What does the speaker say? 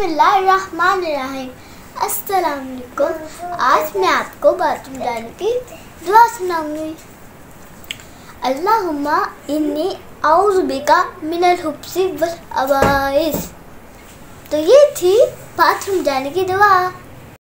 बिस्मिल्लाहिर्रहमानिर्रहीम। अस्सलाम वालेकुम आज मैं आपको बाथरूम जाने की दुआ सुनाऊँगी। अल्लाहुम्मा इन्नी आउज़ बिका मिनल हुब्सी वल अबाइस तो ये थी बाथरूम जाने की दुआ।